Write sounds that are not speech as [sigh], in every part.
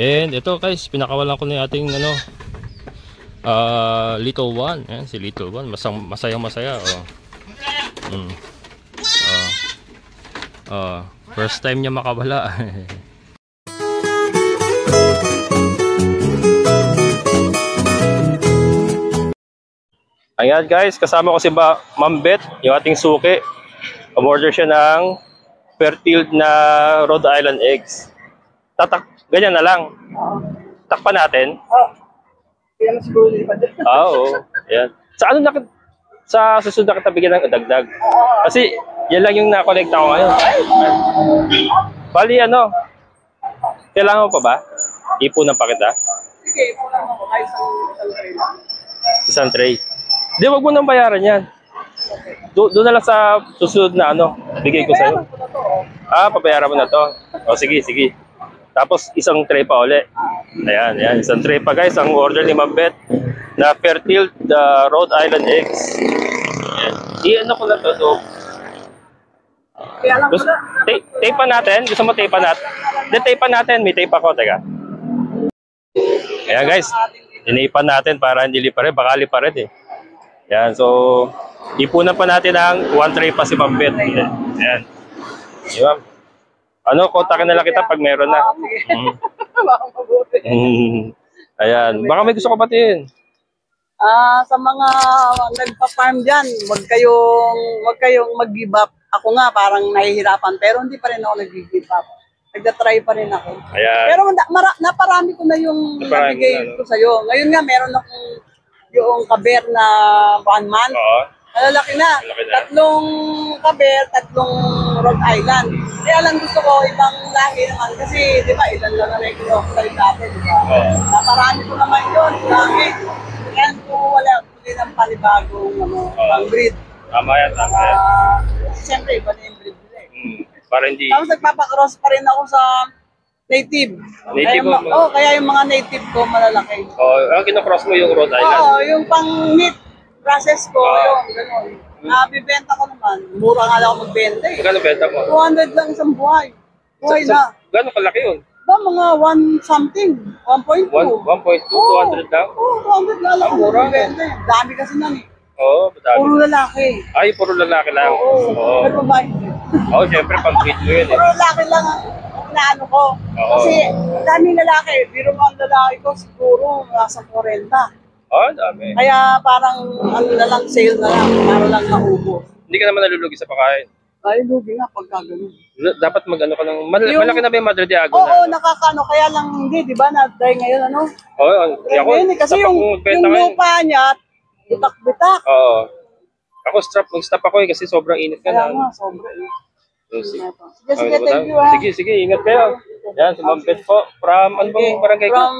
And ito guys, pinakawalan ko na yung ating ano, ah little one. Ayan, si little one. Masang, masayang masaya. Oh. Mm. Oh. Oh. First time niya makawala. [laughs] Ayan guys, kasama ko si ba Ma'am Beth, yung ating suki. Umorder siya ng fertile na Rhode Island eggs. Tatak, ganyan na lang. Takpan natin. Oh. Kaya mas siguro pa din. Ah, Oo. Ayan. Sa ano na sa susunod na kita bigyan ng dagdag. Kasi yan lang yung nakolekta ko ngayon. Bali ano, kailangan mo pa ba? Ipunan pa kita? Sige, pulang ako. Kahit isang isang tray lang. Isang tray. Hindi, wag mo nang bayaran yan. Do doon na lang sa susunod na ano, bigay ko sa'yo. Oh. Ah, pabayaran mo na to. O sige, sige. Tapos isang tray pa uli. Ayan, ayan. Isang tray pa guys. Ang order ni Mabet na fertile the Rhode Island eggs. Ayan. I-ano ko na to. lang Gusto, tape, tape pa natin? Gusto mo tape pa natin? Hindi, tape pa natin. May tape ako. Teka. Ayan guys. Inipan natin para hindi liparin. Baka liparin eh. Ayan. So, ipunan pa natin ang one tray pa si Mabet. Ayan. Ayan. Ano, kontakin na lang kita pag meron na. Mm. [laughs] Baka mabuti. Mm. Ayan. Baka may gusto ko batiin. Ah, sa mga nagpa-farm diyan, wag kayong wag kayong mag-give up. Ako nga parang nahihirapan pero hindi pa rin ako nag-give up. Nagda-try pa rin ako. Ayan. Pero na, mara, naparami ko na yung Naparami nabigay na, no? ko sa'yo. Ngayon nga, meron akong yung kaber na one month. Oo. Malalaki na. Malalaki na. Tatlong kaber, tatlong Rhode Island. Kaya lang gusto ko ibang lahi naman kasi, di ba, ilan lang na regular style dati, di ba? Oo. Naparami ko naman yun, dami. Kaya ko wala ko din ang panibagong ano, pang breed. Tama yan, tama yan. Ah, Siyempre, iba na yung breed nila eh. Mm. Para hindi... Tapos nagpapakross pa rin ako sa native. Native kaya, mo- ma- oh, kaya yung mga native ko malalaki. Oh, ang kinocross mo yung Rhode Island. Oo, yung pang meat process ko, Ah. yung gano'n. Nabibenta ko naman. Mura nga lang ako magbenta eh. Magkano benta mo? 200 lang isang buhay. Buhay na. Gano'ng kalaki yun? Ba, mga 1 something. 1.2. 1, 1.2, Oo. 200 lang? Oo, 200 nga lang. Ah, mura. Magbenta eh. Dami kasi nan eh. Oo, madami. Puro lalaki. Ay, puro lalaki lang. Oo. Oo. Pero babae hindi. Oo, syempre, pang-breed mo yun eh. Puro lalaki lang ang naano ko. Oo. Kasi daming lalaki. Biro mo ang lalaki ko siguro nasa 40. Oo, dami. Kaya parang ano na lang, sale na lang. Para lang maubo. Hindi ka naman nalulugi sa pakain. Ay, lugi nga pagka ganun. L- Dapat mag-ano ka ng... Mal- Yung- Malaki na ba yung Madre Diago Oo, na? nakakano. Kaya lang hindi, di ba? Na-try ngayon, ano? Oo, oh, ako, Ngayon, eh, kasi stop yung, ako magbenta yung ngayon. lupa niya, bitak-bitak. Oo. Ako, strap, mag-stop ako eh kasi sobrang init ka Kaya na. nga, sobra. eh. Sige. Sige, thank you ha. Sige, sige, ingat kayo. Yan, Beth po. From, ano bang barangay ko? From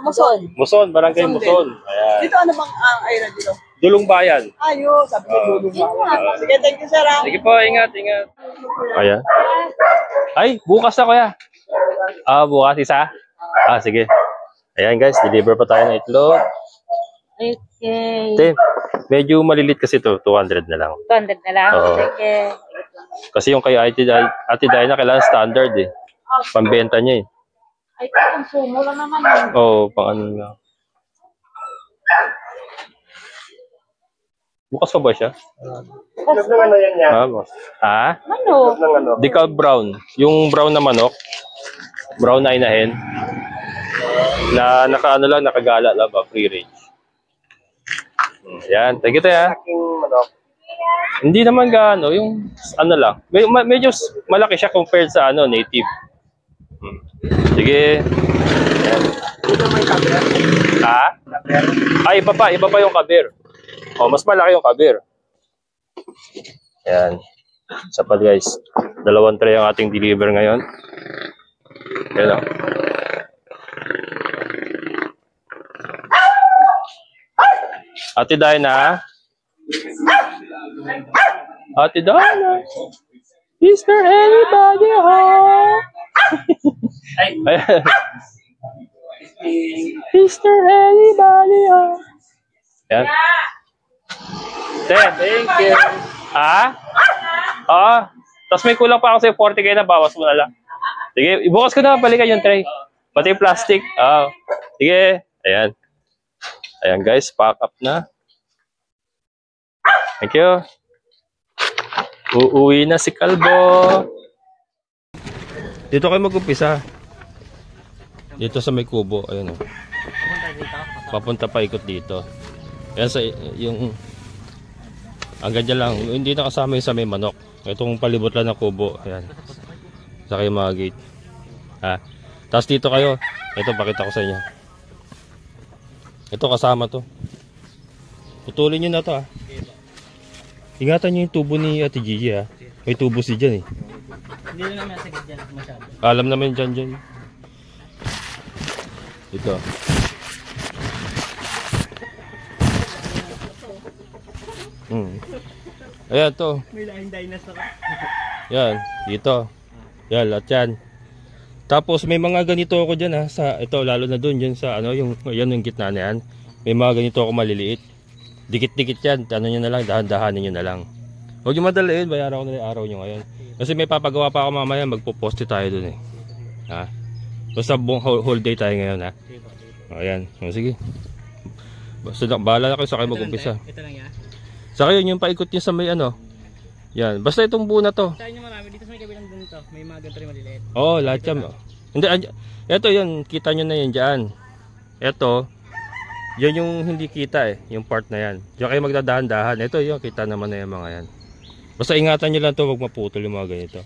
Muson. Muson, barangay Muson Muson. Ayan. Dito ano bang ang area dito? Dulong Bayan. Ayun, sabi ko dulong ba? Sige, thank you sir ha. Sige po, ingat, ingat. Ayan. Ay, bukas na kuya. Ah, bukas isa? Ah, sige. Ayan guys, deliver pa tayo ng itlog. Okay. Te, medyo malilit kasi to, 200 na lang. 200 na lang. Oo. Sige. Kasi yung kay Ate, Ate Diana kailangan standard eh. Pambenta niya eh. Ay, konsumo lang naman yun. Oo, pang ano lang. Bukas pa ba siya? Ah, bukas. Ha? Ano? Decal brown. Yung brown na manok. Brown na inahin. Na naka ano lang, nakagala lang ba, free range. Hmm, Yan, thank you tayo. Hindi naman gaano, yung ano lang. Med- medyo malaki siya compared sa ano, native. Hmm. Sige. Yan. Ha? Ay, iba pa, iba pa yung kabir. Oh, mas malaki yung kabir. Yan. Sapat guys. Dalawang tray ang ating deliver ngayon. Yan o. Ate Dinah. Ate Dinah. Is there anybody home? Is there anybody home? Yan. Te, thank you. Ha? Ah, tapos may kulang pa ako sa 40k na bawas mo na lang. Sige, ibukas ko na balikan yung tray. Pati plastic. Ah, sige. Ayan. Ayan guys, pack up na. Thank you. Uuwi na si Kalbo. Dito kayo mag-umpisa. Dito sa may kubo. Ayan o. Papunta pa ikot dito. Ayan sa yung hanggang dyan lang. Hindi na kasama yung sa may manok. Itong palibot lang ng kubo. Ayan. Sa kayo mga gate. Ha? Tapos dito kayo. Ito pakita ko sa inyo. Ito kasama to. Putulin nyo na to ah. Ingatan nyo yung tubo ni Ate Gigi ah. May tubo si dyan eh. Hindi na namin nasagad dyan masyado. Alam naman dyan dyan. Ito. Hmm. Ayan to. May laing dinosaur. Yan. Dito. Yan. Lahat yan. Tapos may mga ganito ako dyan ha. Sa, ito lalo na dun. Yan sa ano. Yung, yan yung gitna na yan. May mga ganito ako maliliit. Dikit-dikit yan. Ano nyo na lang. Dahan-dahanin nyo na lang. Huwag yung madaliin. Bayaran ko na yung araw nyo ngayon. Kasi may papagawa pa ako mamaya. Magpo-poste tayo dun eh. Ha? Basta buong whole, whole day tayo ngayon ha. Ayan. O, sige. Basta bahala na kayo sa kayo mag-umpisa. Ito lang yan. Sa kayo yung paikot nyo sa may ano. Yan. Basta itong buo na to. Sa inyo marami. Dito sa may kabilang dun to. May mga ganito rin maliliit. Oo, oh, lahat yan. Hindi, eto yun, kita nyo na yan dyan. Eto, yan yung hindi kita eh, yung part na yan. Diyan kayo magdadahan-dahan. Ito yun, kita naman na yung mga yan. Basta ingatan nyo lang to, wag maputol yung mga ganito.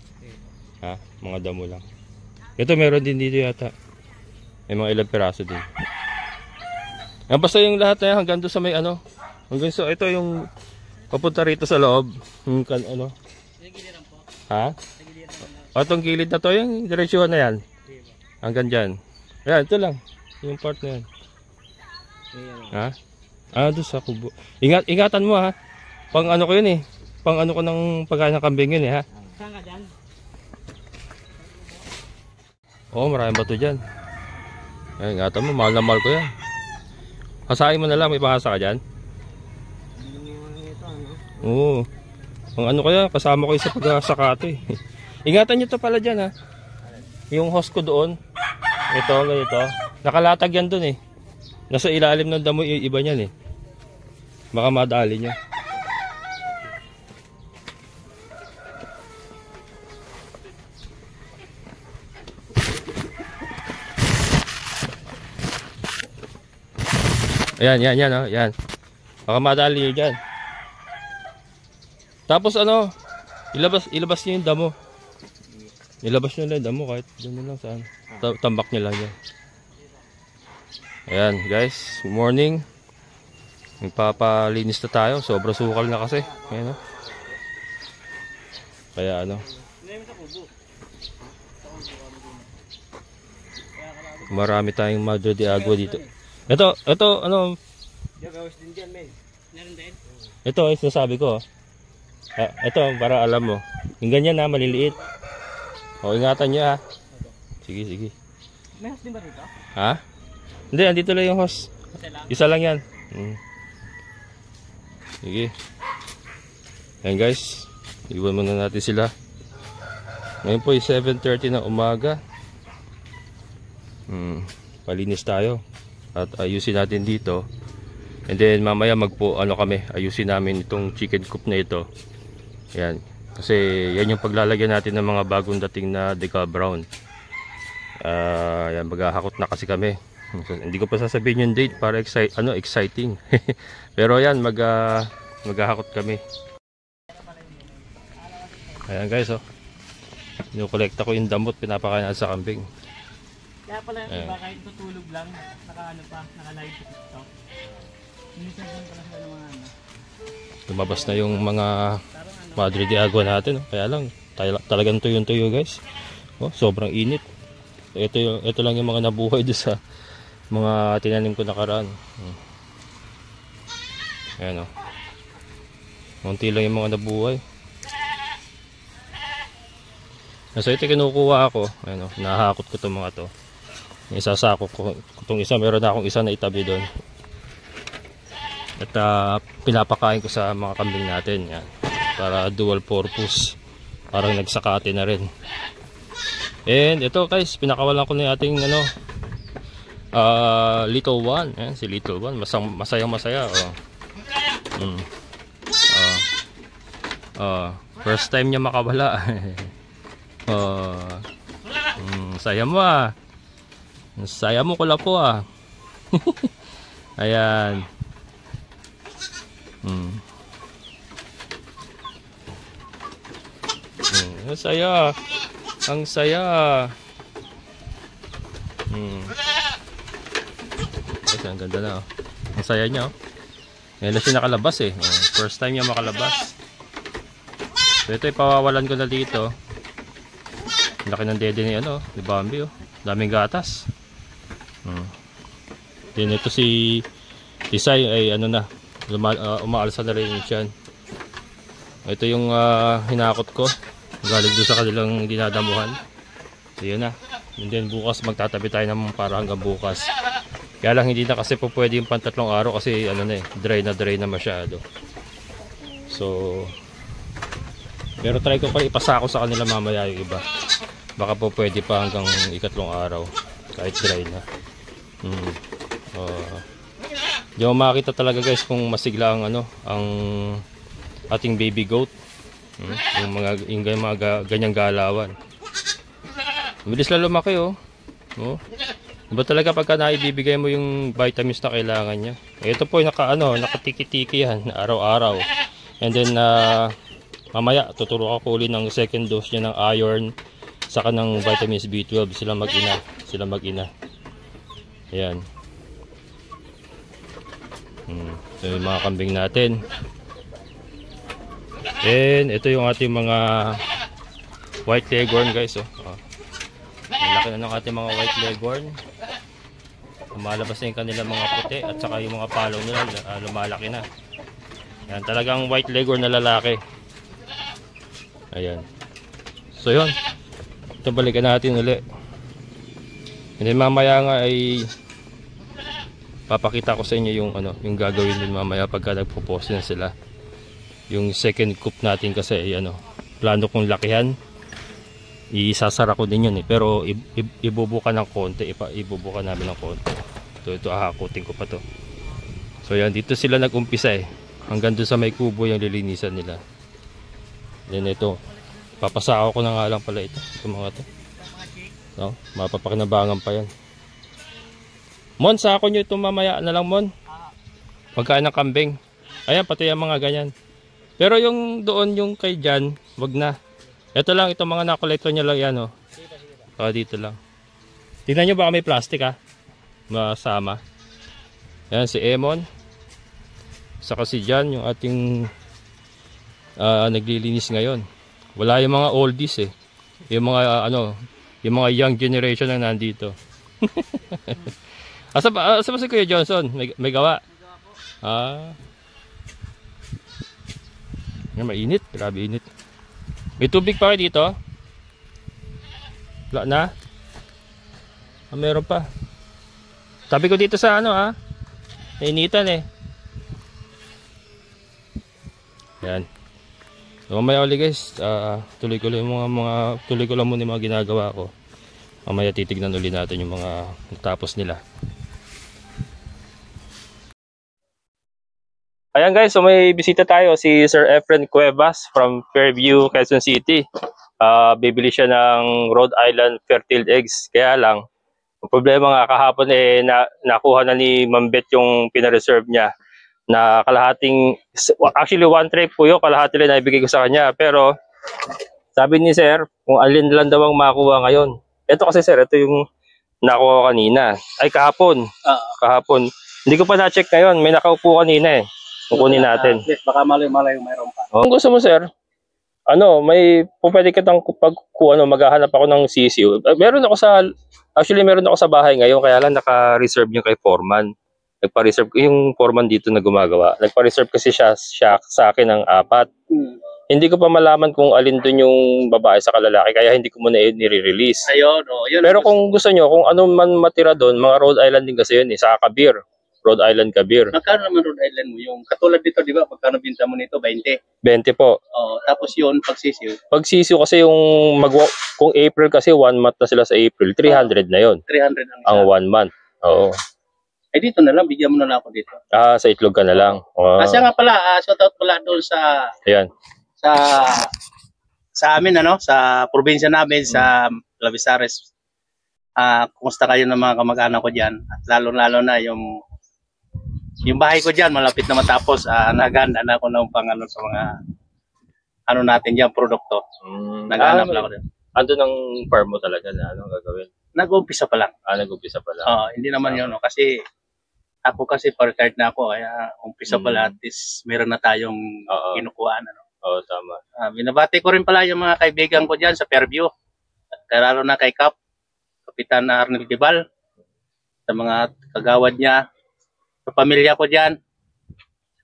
Ha? Mga damo lang. Ito meron din dito yata. May mga ilang piraso din. Yan, basta yung lahat na yan hanggang doon sa may ano. Hanggang sa, ito yung papunta rito sa loob. Yung kan, ano. Ha? O, itong gilid na to, yung diretsyohan na yan. Hanggang dyan. Ayan, ito lang. Yung part na yan. Ha? Ah, doon sa kubo. Ingat, ingatan mo ha. Pang ano ko yun eh. Pang ano ko ng pagkain ng kambing yun eh ha. Saan ka dyan? Oo, maraming bato dyan. Ay, ingatan mo, mahal na mahal ko yan. Hasain mo na lang, may pahasa ka dyan. Oo. Ang ano kaya, kasama ko yung sa pagsakate. [laughs] Ingatan nyo to pala dyan ha. Yung host ko doon. Ito, ganito. Nakalatag yan doon eh. Nasa ilalim ng damo yung iba niyan eh. Baka madali niya. Ayan, yan, yan, oh, yan. Baka madali niyo dyan. Tapos ano, ilabas, ilabas niyo yung damo. Ilabas niyo lang yung damo kahit dyan lang saan. Ta- tambak niyo lang yan. Ayan, guys. Morning. Magpapalinis na tayo. Sobra sukal na kasi. Ayan, oh. Kaya ano. Marami tayong Madre de Agua dito. Ito, ito, ano, ito ay sinasabi ko. oh. Ah, ito, para alam mo. Yung ganyan na, maliliit. O, ingatan nyo ha. Sige, sige. May house din ba dito? Ha? Hindi, andito lang yung host. Isa lang. Yan. Mm. Sige. Ayan guys. Iwan muna natin sila. Ngayon po ay 7.30 na umaga. Hmm. Palinis tayo. At ayusin natin dito. And then mamaya magpo ano kami. Ayusin namin itong chicken coop na ito. Ayan. Kasi yan yung paglalagyan natin ng mga bagong dating na decal brown. Ah, yan maghahakot na kasi kami. Hindi ko pa sasabihin yung date para excite, ano, exciting. [laughs] Pero yan, mag, ah, maghahakot kami. Ayan guys, oh. Inukolekta ko yung damot, pinapakain sa kambing. Kaya pala yung Ayan. iba kahit tutulog lang, naka ano pa, naka live sa TikTok. Hindi sa pala sila ng mga ano. Lumabas na yung mga Madre de Agua natin. oh. Kaya lang, tala- talagang tuyong-tuyo guys. Oh, sobrang init. Ito, ito lang yung mga nabuhay doon sa mga tinanim ko nakaraan. Ayan oh. Munti lang yung mga nabuhay. So ito kinukuha ako. Ayan oh, nahakot ko itong mga to. Isasako ko itong isa. Meron na akong isa na itabi doon. At ah, pinapakain ko sa mga kambing natin. Yan. Para dual purpose. Parang nagsakate na rin. And ito guys, pinakawalan ko na yung ating ano, Ah, little one. Ayan, si little one. Masang, masayang masaya. Oh. Mm. Ah. Ah, first time niya makawala. oh. [laughs] Mm, saya mo ah. Saya mo kula po ah. [laughs] Ayan. Mm. Mm, saya. Ang saya. Mm. Kasi ang ganda na oh. Ang saya niya oh. Ngayon na siya nakalabas eh. Oh, first time niya makalabas. So ito ipawawalan ko na dito. Laki ng dede ni ano, ni Bambi oh. Daming gatas. Hmm. Then ito si Tisay ay ano na, luma, uh, umaalsa na rin tiyan. Ito yung ah, hinakot ko. Galing doon sa kanilang dinadamuhan. So yun na. And then bukas magtatabi tayo naman para hanggang bukas. Kaya lang hindi na kasi po pwede yung pantatlong araw kasi ano na eh, dry na dry na masyado. So, pero try ko pa ipasako sa kanila mamaya yung iba. Baka po pwede pa hanggang ikatlong araw kahit dry na. Hmm. Uh, di mo makita talaga guys kung masigla ang ano, ang ating baby goat. Hmm? Yung mga yung mga ga- ganyang galawan. Bilis lang lumaki oh. Oh. Iba talaga pagka naibibigay mo yung vitamins na kailangan niya. Eh, Ito po naka ano, nakatiki-tiki yan araw-araw. And then ah, mamaya tuturo ako uli ng second dose niya ng iron saka ng vitamins B12 sila mag-ina, sila mag-ina. Ayan. Hmm. So yung mga kambing natin. And ito yung ating mga white leghorn guys oh. oh. Ang laki na ng ating mga white leghorn. Lumalabas na yung kanilang mga puti at saka yung mga palo nila ah, lumalaki na. Yan talagang white leghorn na lalaki. Ayan. So yun. Ito balikan natin uli. And then mamaya nga ay papakita ko sa inyo yung ano, yung gagawin din mamaya pagka nagpo-post na sila. Yung second coop natin kasi ay ano, plano kong lakihan. Isasara ko din yun eh. Pero ibubuka ng konti. Ipa, ibubuka namin ng konti. Ito, ito ahakutin ko pa to. So yan, dito sila nag-umpisa eh. Hanggang doon sa may kubo yung lilinisan nila. Then ito, papasako ko na nga lang pala ito. Ito mga to. No? Mapapakinabangan pa yan. Mon, sako nyo ito mamaya na lang, Mon. Pagkain ng kambing. Ayan, pati yung mga ganyan. Pero yung doon, yung kay Jan, wag na. Ito lang, itong mga nakolekto niya lang yan, oh. Ah, dito lang. Tingnan nyo baka may plastic, ha? Masama. Ayan, si Emon. Saka si Jan, yung ating ah, naglilinis ngayon. Wala yung mga oldies, eh. Yung mga, ah, ano, yung mga young generation na nandito. [laughs] asa ba, asa ba si Kuya Johnson? May, may gawa? Ah. Yan, mainit. Grabe init. May tubig pa kayo dito? Wala na? Ah, meron pa. Sabi ko dito sa ano ah. Nainitan eh. Yan. So, mamaya ulit guys, ah, tuloy ko lang mga, mga tuloy ko lang muna yung mga ginagawa ko. Mamaya titignan ulit natin yung mga tapos nila. Ayan guys, so may bisita tayo si Sir Efren Cuevas from Fairview, Quezon City. Ah, bibili siya ng Rhode Island Fertile Eggs. Kaya lang, ang problema nga kahapon eh na, nakuha na ni Mambet yung pinareserve niya na kalahating actually one tray po yun, kalahati lang na ibigay ko sa kanya. Pero sabi ni Sir, kung alin lang daw ang makuha ngayon. Ito kasi Sir, ito yung nakuha ko kanina. Ay kahapon. Kahapon. Hindi ko pa na-check ngayon. May nakaupo kanina eh. Kukunin natin. Yes, baka malay-malay mayroon pa. Kung gusto mo, sir, ano, may pwede kitang pag kung ano, maghahanap ako ng CCU. Uh, meron ako sa actually meron ako sa bahay ngayon kaya lang naka-reserve yung kay Foreman. Nagpa-reserve yung Foreman dito na gumagawa. Nagpa-reserve kasi siya, siya sa akin ng apat. Hmm. Hindi ko pa malaman kung alin doon yung babae sa kalalaki kaya hindi ko muna nire-release. Ayun, oh, yun. Pero kung gusto nyo, kung ano man matira doon, mga Rhode Island din kasi yun eh, sa Kabir. Rhode Island Kabir. Magkano naman Rhode Island mo? Yung katulad dito, di ba? Pagkano binta mo nito? 20. 20 po. Oh, tapos yun, pagsisiw, Pag sisiyo kasi yung mag kung April kasi one month na sila sa April, 300 na yon 300 ang isa. ang one month. Oo. Eh dito na lang, bigyan mo na lang ako dito. Ah, sa itlog ka na lang. Oh, Kasi nga pala, uh, shout out pala doon sa ayan. sa sa amin ano, sa probinsya namin sa Lavisares. Ah, kumusta kayo ng mga kamag-anak ko diyan? At lalo-lalo na yung yung bahay ko diyan malapit na matapos. Ah, naganda na ako ng pang ano sa mga ano natin diyan produkto. Mm, Naghanap ah, lang ako din. Ando ng farm mo talaga na ano gagawin. Nag-umpisa pa lang. Ah, nag-umpisa pa lang. Ah, hindi naman yun no? kasi ako kasi pa-retired na ako kaya umpisa pa Mm. lang at least meron na tayong Oo. kinukuhaan ano. Oo, tama. Ah, binabati ko rin pala yung mga kaibigan ko diyan sa Fairview. At lalo na kay Cap, Kapitan Arnel Dibal, sa mga kagawad niya, sa pamilya ko diyan,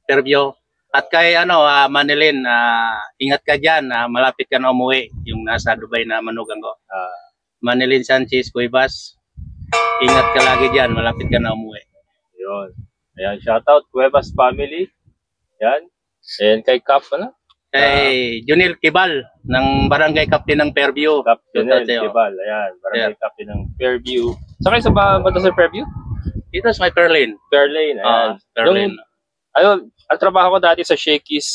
Fairview. At kay ano, ah, Manilin, ah, ingat ka diyan, ah, malapit ka na umuwi, yung nasa Dubai na manugang ko. Ah, Manilin Sanchez Cuevas, ingat ka lagi diyan, malapit ka na umuwi. yun. Ayan, shoutout Cuevas family. Yan. Ayan kay Cap, ano? Kay Junil Kibal, ng Barangay Captain ng Fairview. Cap sa'yo. Tibal. Ayan, barangay captain ng Fairview. Sa kayo sa ba, ba sa Fairview? Dito sa may Perlin. Fairlane. Ah, Ayan. Perlin. Yung, ano, ang trabaho ko dati sa Shakey's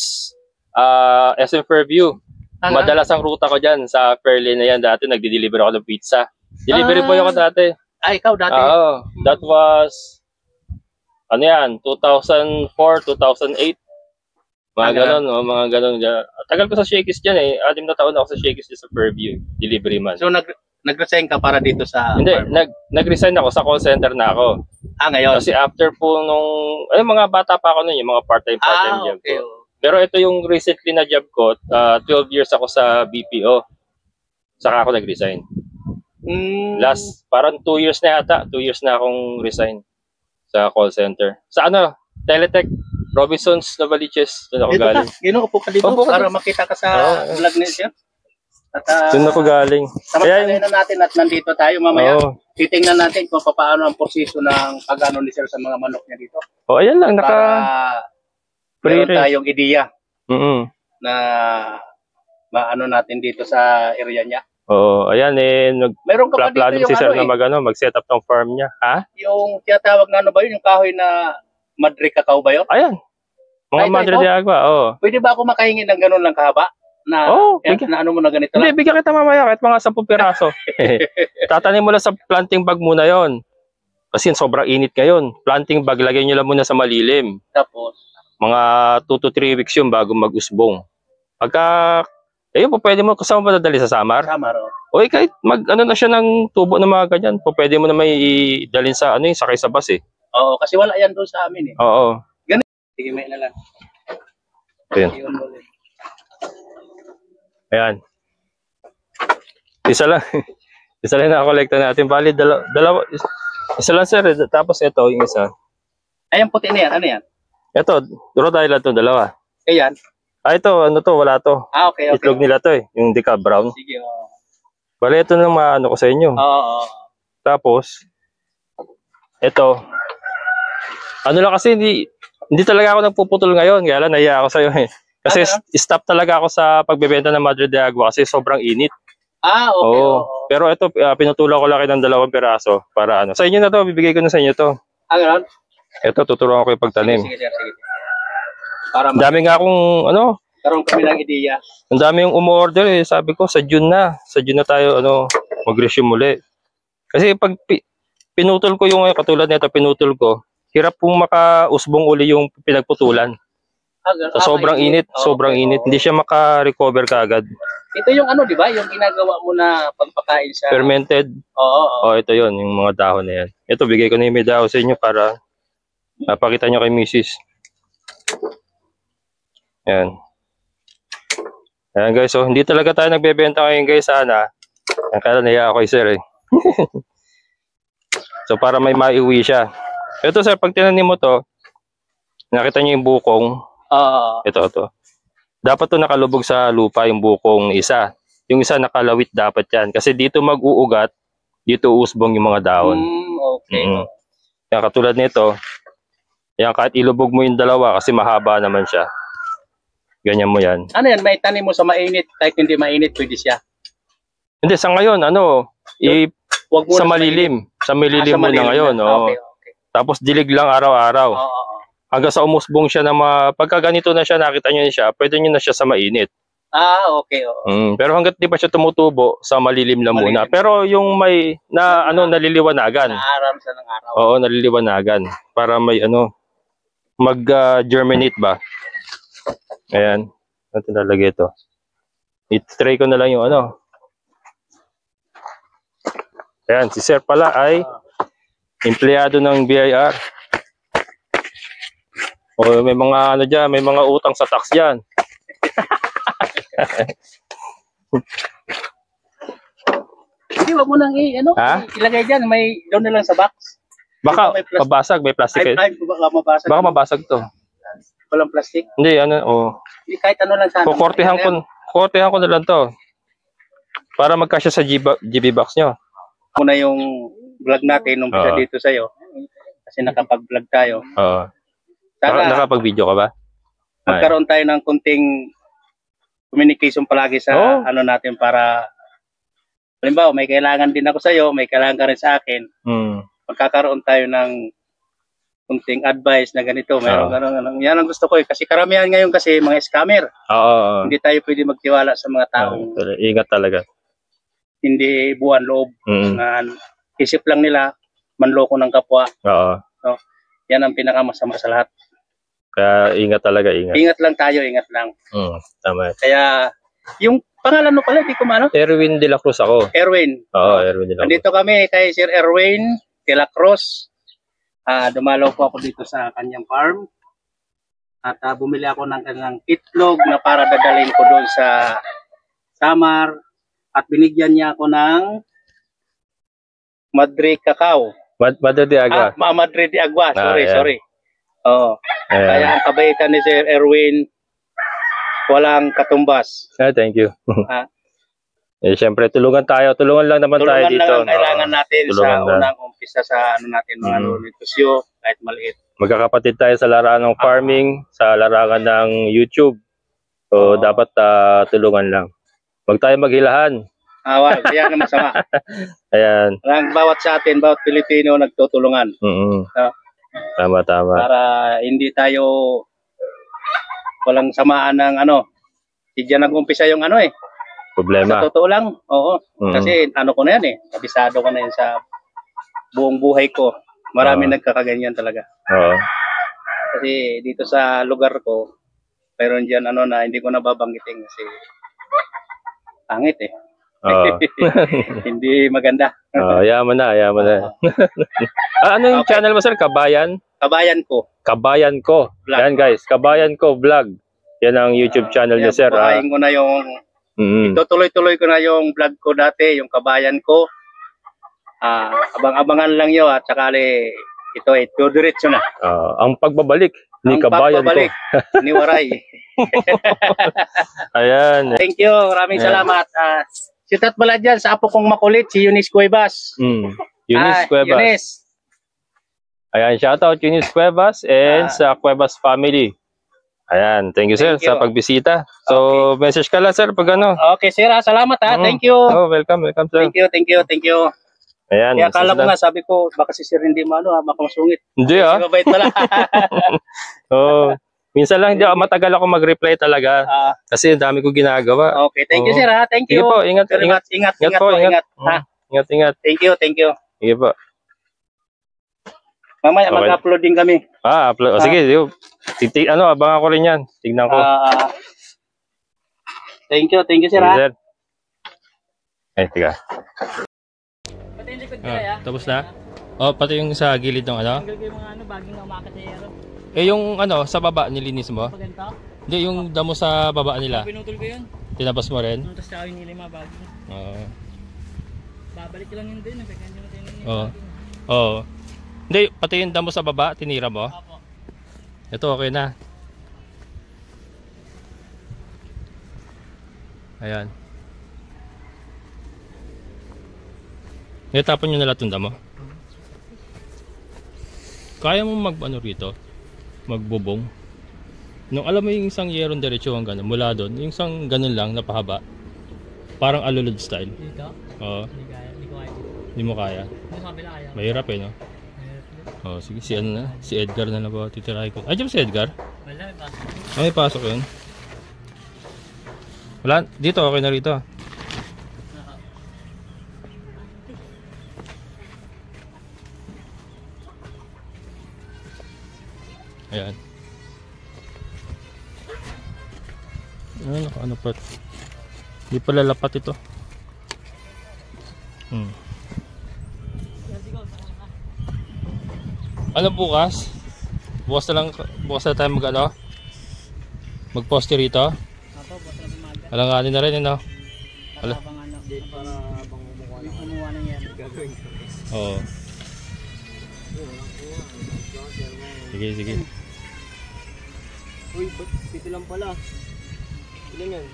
ah SM Fairview. Ah, Madalas ang ruta ko dyan sa Fairlane na yan. Dati nagdi-deliver ako ng pizza. Delivery Ah. boy ako dati. Ah, ikaw dati. Oo. that was, ano yan, 2004, 2008. Mga Ah, ganon, oh, mga ganon. ga- Tagal ko sa Shakey's dyan eh. Adim na taon ako sa Shakey's dyan sa Fairview. Delivery man. So nag nag-resign ka para dito sa Hindi, farm? nag, nag-resign ako sa call center na ako. ah ngayon. Kasi after po nung, ay mga bata pa ako nun, yung mga part-time, part-time ah, job okay. ko. Pero ito yung recently na job ko, ah, 12 years ako sa BPO. Saka ako nag-resign. Mm, Last, parang 2 years na yata, 2 years na akong resign sa call center. Sa ano, Teletech, Robinsons, Novaliches, doon ako dito ka. galing. Gino upo ka dito ka para makita ka sa Oo. vlog ni Sir. At uh, Doon ako galing. Kaya na natin at nandito tayo mamaya. Oo. Titingnan natin kung paano ang proseso ng pag-ano ni Sir sa mga manok niya dito. Oh, ayan lang, naka para meron tayong ideya Mm na maano natin dito sa area niya. Oo, ayan eh, Meron ka pa dito yung si sir ano na eh, mag, ano, mag-set up ng farm niya. Ha? yung tinatawag na ano ba yun, yung kahoy na Madre Cacao ba yun? Ayan. Mga Ay, Madre de Agua, oo. Pwede ba ako makahingi ng ganun lang kahaba? Na, kaya- bigyan. na ano mo na ganito Hindi, lang? bigyan kita mamaya kahit mga 10 piraso. [laughs] Tatanim mo lang sa planting bag muna yon. Kasi sobrang init ngayon. Planting bag, lagay nyo lang muna sa malilim. Tapos, Mga 2 to 3 weeks yun bago mag-usbong. Pagka, ayun po, pwede mo kasama ba dadali sa Samar? sama ro. O eh, kahit mag, ano na siya ng tubo ng mga ganyan, po, pwede mo na may dalhin sa, ano yung sakay sa bus eh. Oo, kasi wala yan doon sa amin eh. Oo. Sige, may na lang. Ayun. Yun mo rin. Ayan. Isa lang. [laughs] isa lang nakakolekta natin. Bali, dalawa, dalawa, isa lang sir. Tapos ito, yung isa. Ay, yung puti na yan, ano yan? Ito, Rhode Island to, dalawa. Eh yan. Ah, ito, ano to, wala to. Ah, okay, okay. Itlog nila to eh, yung deca brown. Sige, oo. Bali, ito na maano ko sa inyo. Oo, oo. Tapos, ito. Ano lang kasi, hindi, hindi talaga ako nagpuputol ngayon. Kaya lang, nahiya ako sa'yo eh. Kasi Ah, stop talaga ako sa pagbebenta ng Madre de Agua kasi sobrang init. Ah, okay. Oo. oo. Pero ito, uh, pinutulan ko lang kayo ng dalawang piraso para ano. Sa inyo na to, bibigay ko na sa inyo to. Ah, ganun? Ito, tuturuan ko yung Sige, pagtanim. sige, sir, sige. Para Ang dami nga akong, ano, magkaroon kami ng ideya. ang dami yung umorder eh. Sabi ko, sa June na. Sa June na tayo, ano, mag-resume muli. Kasi pag pi- pinutol ko yung, katulad nito, pinutol ko, hirap pong makausbong uli yung pinagputulan. Ah, sobrang init, sobrang init. Hindi siya maka-recover kaagad. Ito yung ano, di ba? Yung ginagawa mo na pagpakain sa... Fermented, Oo, oo. oh, ito yon yung mga dahon na yan. Ito, bigay ko na yung may dahon sa inyo para napakita nyo kay Mrs. Yan. Ayan guys, so hindi talaga tayo nagbebenta ngayon guys sana. Ang kaya naiya ako kay sir eh. [laughs] so para may maiuwi siya. Ito sir, pag tinanim mo to, nakita nyo yung bukong, Oo. ito, ito. Dapat to nakalubog sa lupa yung bukong isa. Yung isa nakalawit dapat yan. Kasi dito mag-uugat, dito usbong yung mga dahon. Mm, okay. Mm. Yan, katulad nito, yan, kahit ilubog mo yung dalawa kasi mahaba naman siya. Ganyan mo yan. Ano yan? May tanim mo sa mainit. Kahit hindi mainit, pwede siya. Hindi, sa ngayon, ano, i- Huwag mo sa malilim. Sa mililim Ah, sa mo na malilim ngayon, na. Okay, okay. Tapos dilig lang araw-araw. Oo, oo, oo. Hanggang sa umusbong siya na ma... Pagka ganito na siya, nakita niyo na siya, pwede niyo na siya sa mainit. Ah, okay, oo. Mm, pero hanggat di pa siya tumutubo, sa malilim lang muna. Malilim. Pero yung may na ano naliliwanagan. Naaram sa ng araw. Oo, naliliwanagan para may ano mag-germinate ba. Ayan. Ano talaga ito? I-try ko na lang yung ano. Ayan, si Sir pala ay empleyado ng BIR. O may mga ano diyan, may mga utang sa tax diyan. Hindi, wag mo nang i, ano, Ha? ilagay dyan. May, doon na lang sa box. Baka May plas- mabasag, may plastic. Ay, eh. ay, baka mabasag. Baka mabasag to. Walang plastic. Hindi, ano, oh. Hindi, kahit ano lang sana. Kukortehan ko, kukortehan ko na lang to. Para magkasya sa GB, GB box nyo. Muna yung vlog natin nung Oo. dito sa'yo. Kasi nakapag-vlog tayo. Oo. Sana Naka, nakapag-video ka ba? Magkaroon tayo ng kunting communication palagi sa Oo. ano natin para halimbawa may kailangan din ako sa'yo, may kailangan ka rin sa akin. Hmm. Magkakaroon tayo ng kunting advice na ganito. Mayroon Oo. ganun, ganun. Yan ang gusto ko eh. Kasi karamihan ngayon kasi mga scammer. Oo. oo. Hindi tayo pwede magtiwala sa mga taong Oo, Ingat talaga. hindi buwan loob. Mm. Na isip lang nila, manloko ng kapwa. Oo. Yan ang pinakamasama sa lahat. Kaya ingat talaga, ingat. Ingat lang tayo, ingat lang. Mm. Tama. Kaya, yung pangalan mo pala, di ko maano. Erwin de la Cruz ako. Erwin. Oo, Erwin de la Cruz. Nandito kami kay Sir Erwin de la Cruz. Ah, dumalaw po ako dito sa kanyang farm. At ah, bumili ako ng kanyang itlog na para dadalhin ko doon sa Samar. At binigyan niya ako ng Madrid Cacao. Mad Madre de Aga. Ah, Ma- Madrid de Agua. Ah, Sorry, yeah. sorry. Oo. Kaya Ayan. ang kabaitan ni Sir Erwin, walang katumbas. Ah, thank you. [laughs] Ah. eh, syempre, tulungan tayo. Tulungan lang naman tayo Tulungan dito. lang ang kailangan natin Tulungan sa lang. unang umpisa sa ano natin, mga Mhm. negosyo, kahit maliit. Magkakapatid tayo sa larangan ng farming, sa larangan ng YouTube. So, Oo. dapat ah, tulungan lang. Huwag tayo maghilahan. Ah, wala, kaya na masama. [laughs] Ayan. Ang bawat sa atin, bawat Pilipino nagtutulungan Mm Ah. Tama, tama. para hindi tayo walang samaan ng ano. Hindi nag-umpisa yung ano eh. Sa Problema. totoo lang, oo. Mm. Kasi ano ko na yan eh. Kabisado ko na yan sa buong buhay ko. Marami Oo. nagkakaganyan talaga. Oo. Kasi dito sa lugar ko, mayroon dyan ano na hindi ko nababanggitin kasi pangit eh. Oo. [laughs] hindi maganda. Oo, yaman na, yaman na. [laughs] ah, ano yung Okay. channel mo, sir? Kabayan? Kabayan ko. Kabayan ko. Vlog. Yan, guys. Kabayan ko vlog. Yan ang YouTube channel niya, sir. Ah, Buhayin ko na yung, mm, tutuloy-tuloy ko na yung vlog ko dati, yung kabayan ko. Ah, abang-abangan lang yun at sakali ito ay diretso na. ah, ang pagbabalik ni Ang Kabayan pagbabalik ko. [laughs] ni Waray. Ayan. Thank you. Maraming Ayan. salamat. Ah, sitat pala dyan sa apo kong makulit, si Eunice Cuevas. Mm. Eunice Ah, Cuevas. Eunice. Ayan, shoutout Eunice Cuevas and Ah. sa Cuevas family. Ayan, thank you, sir, Thank you. sa pagbisita. So, message ka lang, sir, pag ano. Okay, sir. ah, Salamat ha. Mm. Thank you. Oh, welcome, welcome, sir. Thank you, thank you, thank you. Ayan. Kaya akala ko nga, sabi ko, baka si Sir hindi maano, ha, baka masungit. Hindi, ah. Si mabait pala. [laughs] Oh, minsan lang, hindi ako matagal ako mag-reply talaga. Ah, Kasi ang dami ko ginagawa. okay, thank you, Oo. sir. Ha. Thank Sige you. po, ingat, Very ingat. much. Ingat, Ingat ingat, po, ingat. ingat. Mm. Ha? Ingat, ingat. Thank you, thank you. Sige po. Mamaya Okay. mag-upload din kami. Ah, upload. Ah. sige, yo. Titi, ano, abangan ko rin yan. Tignan ko. Ah, thank you, thank you, sir. Sige, ha. sir. Eh, tiga. Pati yung likod ko Ah, ya. tapos na? Oh, pati yung sa gilid ng ano? Tanggal ko yung mga ano, baging na sa yero. Eh, yung ano, sa baba, nilinis mo? Pag ganito, Hindi, yung damo sa baba nila. pinutol ko yun. Tinapos mo rin? Tapos tsaka yung mga baging. Oo. Babalik lang yun din. Pagka hindi mo yung Oo. Oo. Hindi, pati yung damo sa baba, tinira mo? Opo. Ito, okay na. Ayan. Itapon nyo na lahat yung damo. Kaya mo mag ano rito? Magbubong. Nung alam mo yung isang yerong diretso ang gano'n, mula doon, yung isang ganun lang na pahaba. Parang alulod style. Dito? Oo. Hindi kaya. Hindi ko kaya. Hindi mo kaya. Sabi na kaya? Mahirap eh, no? Oh, sige, si ano na, si Edgar na lang ba titirahin ko. Ay, dyan si Edgar? Wala, ba? Ah, may pasok yun. Wala, dito, okay na rito. Ayan. Ano, ano pa? Hindi pala lapat ito. Hmm. Ano bukas? Bukas na lang, bukas na tayo mag ano? Mag-poste rito? Apo, bukas na bumaga. Alanganin na rin, ano? Para bang ano, para bang kumukuha ng kumuha ng yan. Gagawin ko. Sige, sige. Uy, dito lang pala? Ilan yan?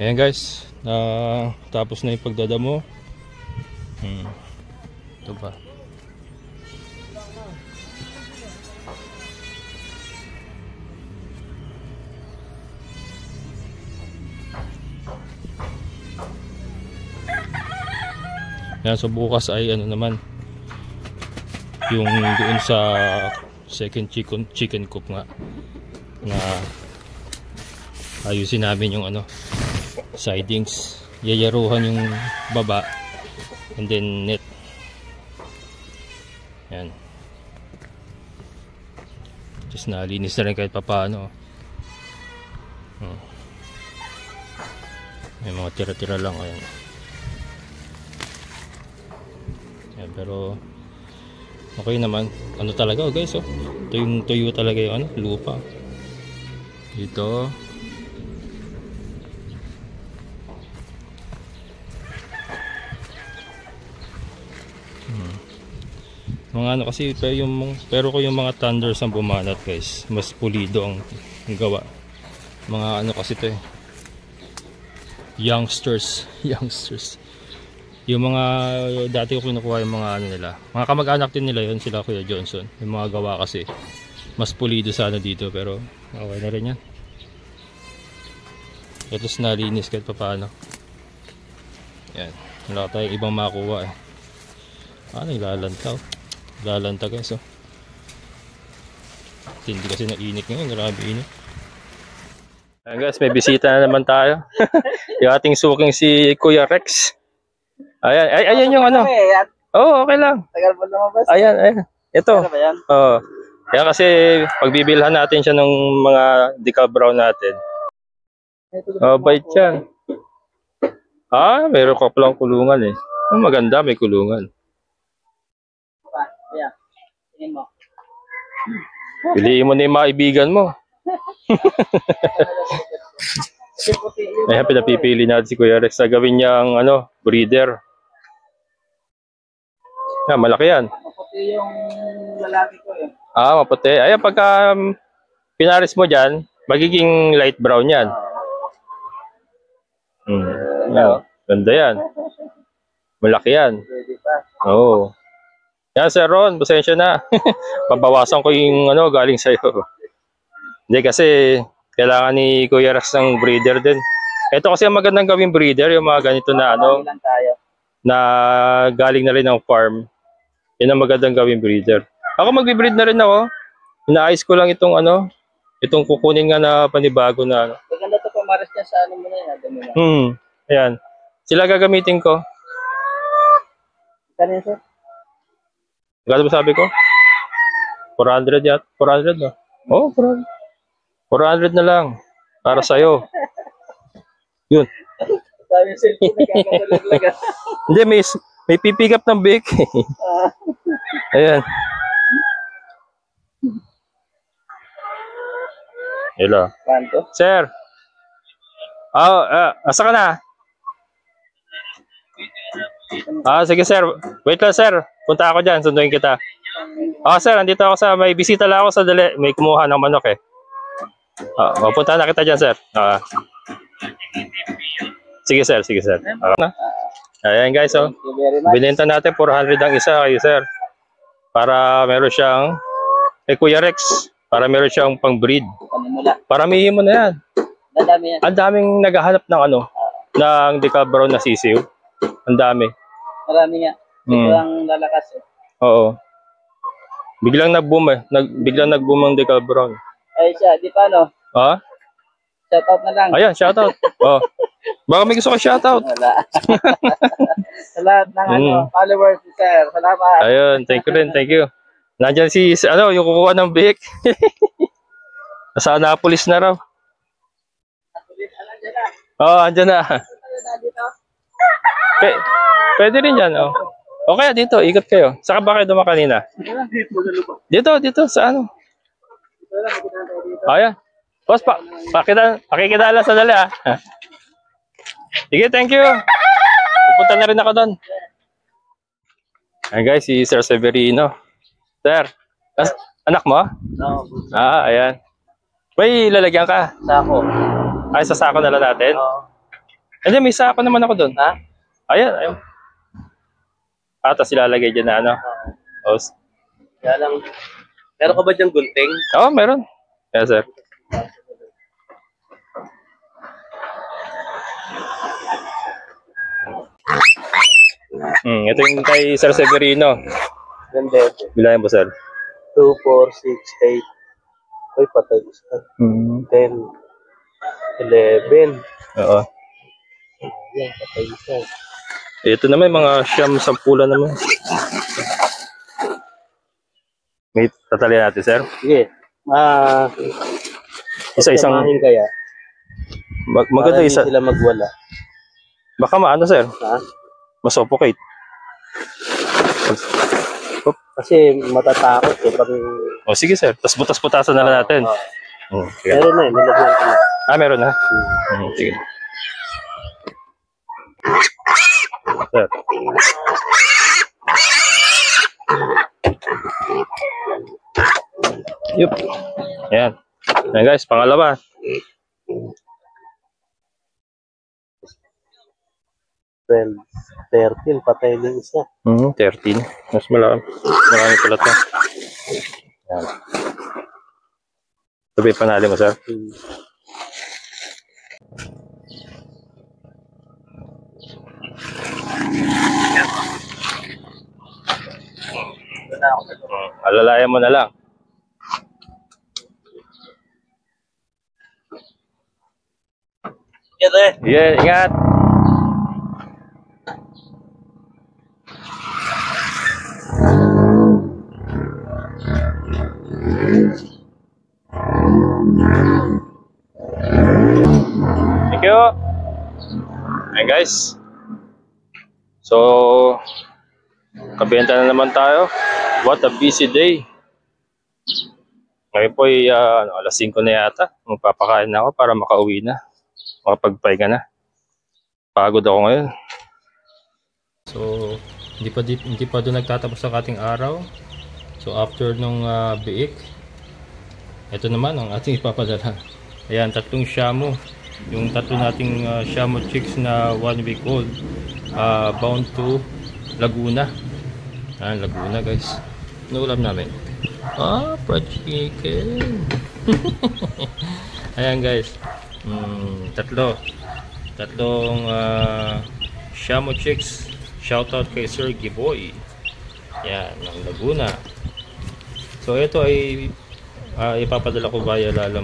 Ayan guys, na tapos na yung pagdadamo. Hmm. Ito pa. Yan, so bukas ay ano naman yung doon sa second chicken chicken coop nga na ayusin namin yung ano sidings. Yayaruhan yung baba and then net. Yan. Just nalinis na rin kahit papaano hmm. may mga tira-tira lang ayan. Yan, pero okay naman. Ano talaga oh guys oh. Ito yung tuyo talaga yung ano lupa. Dito Mga ano kasi pero yung pero ko yung mga thunders ang bumanat guys, mas pulido ang, ang gawa. Mga ano kasi to eh. Youngsters, [laughs] youngsters. Yung mga dati ko kinukuha yung mga ano nila. Mga kamag-anak din nila yon sila Kuya Johnson. Yung mga gawa kasi mas pulido sana dito pero okay na rin yan. Ito nalinis kahit pa paano. Yan. Wala tayong ibang makuha eh. Ano ilalantaw? Lalanta guys oh. Hindi kasi ng init ngayon, grabe init. Ayan guys, may bisita na naman tayo. [laughs] yung ating suking si Kuya Rex. Ayan, ay, ayan yung ano. Oo, oh, okay lang. Tagal pa lumabas. Ayan, ayan. Ito. Ano? Oo. Kaya kasi pagbibilhan natin siya ng mga decal brown natin. Oh, bait yan. Ah, meron ka palang kulungan eh. Ah, maganda, may kulungan. Ayan. Tingin mo. Piliin mo na yung mga kaibigan mo. [laughs] Ayan, pinapipili natin si Kuya Rex na gawin niyang ano, breeder. Yan, malaki yan. Puti yung lalaki ko eh. Ah, maputi. Ayan, pagka um, pinaris mo dyan, magiging light brown yan. Hmm. Yan. Ganda yan. Malaki yan. Pwede pa. Oo. Yan, Sir Ron, pasensya na. [laughs] Pabawasan ko yung ano, galing sa'yo. Hindi kasi kailangan ni Kuya Rex ng breeder din. Ito kasi ang magandang gawing breeder, yung mga ganito na ano, na galing na rin ng farm. Yan ang magandang gawing breeder. Ako magbe-breed na rin ako. Inaayos ko lang itong ano, itong kukunin nga na panibago na ano. Maganda to pamaras niya sa ano mo na yan. Dami na. Hmm, ayan. Sila gagamitin ko. Kanya sir? Gano'n ba sabi ko? 400 yat. 400 no? Oh, 400. 400 na lang. Para sa'yo. [laughs] Yun. Sabi yung cellphone nagkakatulog lang. [laughs] Hindi, may, may pipick up ng bake. [laughs] Ayan. Hello. Kanto? Sir. Ah, ah, asa ka na? Ah, sige sir. Wait lang sir. Punta ako dyan. Sunduin kita. Ah, sir. Andito ako sa, may bisita lang ako sa dali. May kumuha ng manok eh. Ah, mapunta na kita dyan sir. Ah. Sige sir, sige sir. Ah, na. Ayan guys, oh. Binenta natin 400 ang isa kay sir. Para meron siyang eh Kuya Rex, para meron siyang pang-breed. Panimula. Paramihin mo na yan. Dadami yan. Ang daming naghahanap ng ano, ng decal brown na sisiw. Ang dami. Marami nga. Hmm. Ang lalakas eh. Oo. Biglang nag-boom eh. Nag, biglang nag-boom ang Decal Brown. Ay siya, di pa no? Ha? Shout out na lang. Ayan, shoutout. Oh. Baka may gusto ka shoutout. Wala. [laughs] Sa lahat ng ano, Mm. followers ni Sir. Salamat. Ayun, thank you rin, thank you. Nandyan si, si- ano, yung kukuha ng biik. [laughs] Nasa Annapolis na raw. Oo, oh, andyan na. P- pwede rin yan, oh. O kaya dito, ikot kayo. Saka ba kayo dumaan kanina? Dito, dito, sa ano? Ayan. Boss, pa, pakita, pakikilala sa dali, ah. Sige, thank you. Pupunta na rin ako doon. Ayan guys, si Sir Severino. Sir, as- anak mo? No, Ah, ayan. May lalagyan ka. sako. Ay, sa sako na lang natin. Oo. Hindi, may sako naman ako doon. Ha? Ayan, ayan. Ah, tapos ilalagay dyan na ano. Oh, s- Kaya lang, meron ka ba diyang gunting? Oo, meron. Yes, sir. Hmm, ito yung kay Sir Severino. Ganda. Bilayan po, sir. 2, 4, 6, 8. Ay, patay isa. Hmm. 10, 11. Oo. Yan, patay isa. Ito naman, mga siyam sampulan naman. May tatalian natin, sir. Sige. Ah, Isa-isang, kaya. mag maganda Para isa. Sila magwala. Baka maano, sir. Ha? Masuffocate. Kasi matatakot eh. Pag, O, sige, sir. Tapos butas-butasan na lang natin. Ah, Hmm, sige. meron na eh. Nilagyan ko na. Ah, meron na. Hmm, sige. Sir. Yup. Ayan. Ayan guys, pangalawa. Well, 13, patay na isa. Hmm, 13. Mas malaki. Marami pala to. Ayan. Sabi panali mo, sir. Hmm, alalayan mo na lang. Ito eh. Yeah, ingat. Thank you. Ayan guys. So, kabenta na naman tayo. What a busy day. Ngayon po ay ah, ano, alas 5 na yata. Magpapakain na ako para makauwi na makapagpahinga na. Pagod ako ngayon. So, hindi pa di, hindi pa doon nagtatapos ang ating araw. So, after nung ah, biik, ito naman ang ating [laughs] ipapadala. Ayan, tatlong shamu. Yung tatlo nating uh, shamu chicks na one week old. ah, bound to Laguna. Ayan, Laguna guys. Ano ulam namin? Ah, fried chicken. [laughs] Ayan guys. Mm, tatlo. Tatlong uh, Shamo Chicks. Shoutout kay Sir Giboy. Yan, ng Laguna. So ito ay ah, ipapadala ko via Lala.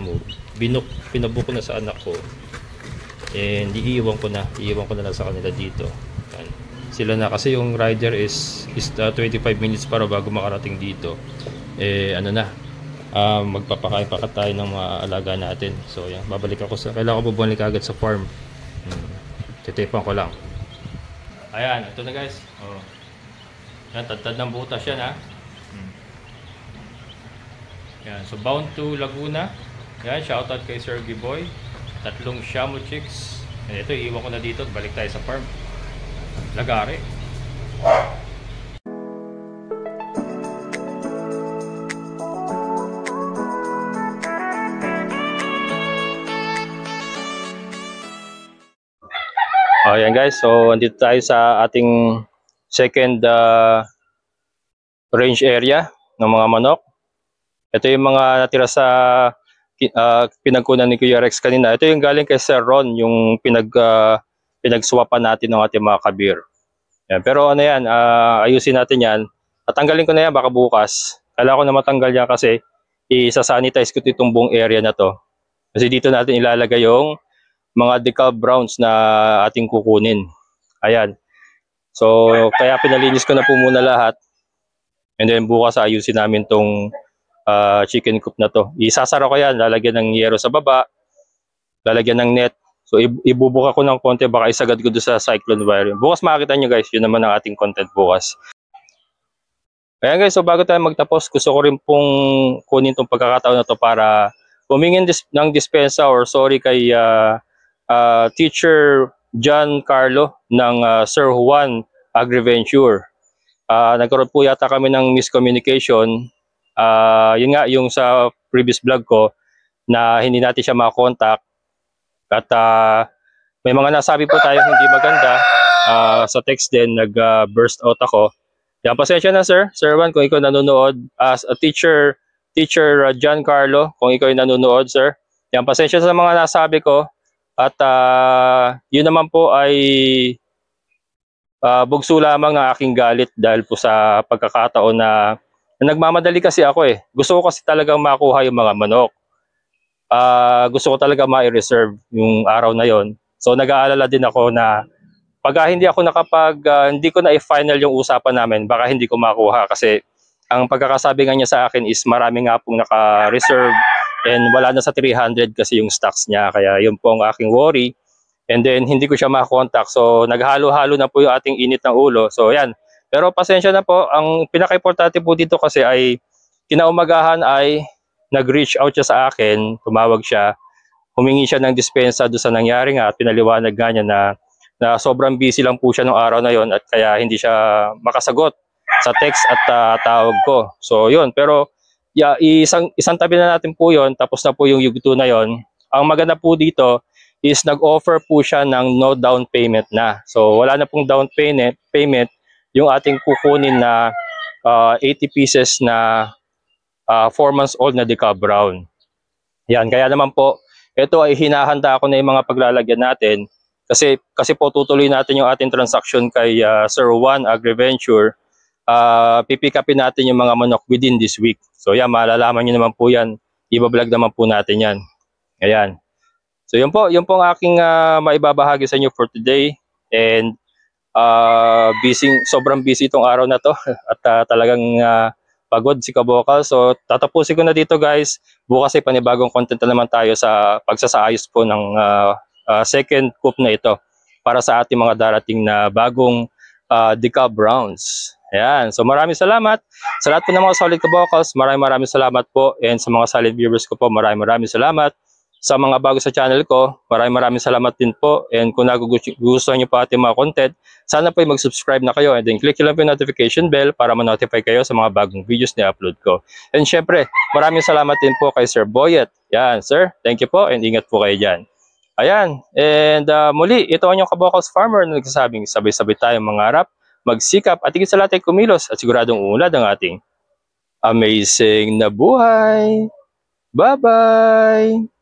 Binuk, pinabook ko na sa anak ko. And iiwan ko na. Iiwan ko na lang sa kanila dito. Yan. Sila na kasi yung rider is, is uh, 25 minutes para bago makarating dito. Eh ano na, ah magpapakain pa tayo ng mga alaga natin. So, yan. Babalik ako sa... Kailangan ko bumalik agad sa farm. Hmm. Titipan ko lang. Ayan. Ito na guys. Oh. Yan. Tadtad ng butas yan ha. Hmm. Yan. So, bound to Laguna. Yan. Shoutout kay Sir Giboy. Tatlong Shamu Chicks. Yan. Ito, iiwan ko na dito. Balik tayo sa farm. Lagari. Oh, yan guys. So, andito tayo sa ating second uh, range area ng mga manok. Ito yung mga natira sa uh, pinagkunan ni Kuya Rex kanina. Ito yung galing kay Sir Ron, yung pinag, uh, pinagswapan natin ng ating mga kabir. Yan, pero ano yan, ah, ayusin natin yan. Tatanggalin ko na yan baka bukas. Kailangan ko na matanggal yan kasi isa-sanitize ko itong buong area na to. Kasi dito natin ilalagay yung mga decal browns na ating kukunin. Ayan. So, kaya pinalinis ko na po muna lahat. And then bukas ayusin namin tong ah, chicken coop na to. Isasara ko yan, lalagyan ng yero sa baba, lalagyan ng net. So, ib- ibubuka ko ng konti, baka isagad ko doon sa cyclone wire. Bukas makakita nyo guys, yun naman ang ating content bukas. Kaya guys, so bago tayo magtapos, gusto ko rin pong kunin tong pagkakataon na to para humingin dis- ng dispensa or sorry kay ah, ah, Teacher John Carlo ng ah, Sir Juan Agriventure. Ah, nagkaroon po yata kami ng miscommunication. Ah, yun nga, yung sa previous vlog ko na hindi natin siya makakontakt. At ah, may mga nasabi po tayo hindi maganda. Ah, sa text din, nag-burst out ako. Yan, pasensya na sir. Sir Juan, kung ikaw nanonood as a teacher, teacher uh, John Carlo, kung ikaw ay nanonood sir. Yan, pasensya sa mga nasabi ko. At ah, yun naman po ay ah, bugso lamang ng aking galit dahil po sa pagkakataon na, na nagmamadali kasi ako eh. Gusto ko kasi talagang makuha yung mga manok. Ah, gusto ko talaga ma-reserve yung araw na yon. So nag-aalala din ako na pag hindi ako nakapag ah, hindi ko na i-final yung usapan namin, baka hindi ko makuha kasi ang pagkakasabi nga niya sa akin is marami nga pong naka-reserve and wala na sa 300 kasi yung stocks niya. Kaya yun po ang aking worry. And then hindi ko siya makakontak. So naghalo-halo na po yung ating init ng ulo. So yan. Pero pasensya na po. Ang pinaka-importante po dito kasi ay kinaumagahan ay nag-reach out siya sa akin. Tumawag siya. Humingi siya ng dispensa doon sa nangyari nga at pinaliwanag nga niya na na sobrang busy lang po siya nung araw na yon at kaya hindi siya makasagot sa text at ah, tawag ko. So yun, pero yeah, isang isang tabi na natin po yon tapos na po yung yugto na yon. Ang maganda po dito is nag-offer po siya ng no down payment na. So wala na pong down payment, payment yung ating kukunin na ah, 80 pieces na 4 months old na Deca Brown. Yan, kaya naman po, ito ay hinahanda ko na yung mga paglalagyan natin kasi kasi po tutuloy natin yung ating transaction kay ah, Sir Juan Agriventure. Uh, pipick upin natin yung mga manok within this week. So yan, malalaman nyo naman po yan. Ibablog naman po natin yan. Ayan. So yun po, yun po ang aking ah, maibabahagi sa inyo for today. And ah, busy, sobrang busy itong araw na to. [laughs] At ah, talagang ah, pagod si Kabokal. So tatapusin ko na dito guys. Bukas ay panibagong content na naman tayo sa pagsasaayos po ng ah, uh, second coup na ito para sa ating mga darating na bagong uh, decal browns. Ayan. So maraming salamat sa lahat po ng mga solid kabokals. Maraming maraming salamat po. And sa mga solid viewers ko po, maraming maraming salamat. Sa mga bago sa channel ko, maraming maraming salamat din po. And kung nagugustuhan niyo po ating mga content, sana po mag-subscribe na kayo. And then click lang po yung notification bell para ma-notify kayo sa mga bagong videos na upload ko. And syempre, maraming salamat din po kay Sir Boyet. Yan, sir. Thank you po and ingat po kayo dyan. Ayan, and uh, muli, ito ang inyong kabokals farmer na nagsasabing sabay-sabay tayong mangarap, magsikap at higit sa lahat ay kumilos at siguradong uunlad ang ating amazing na buhay. Bye-bye!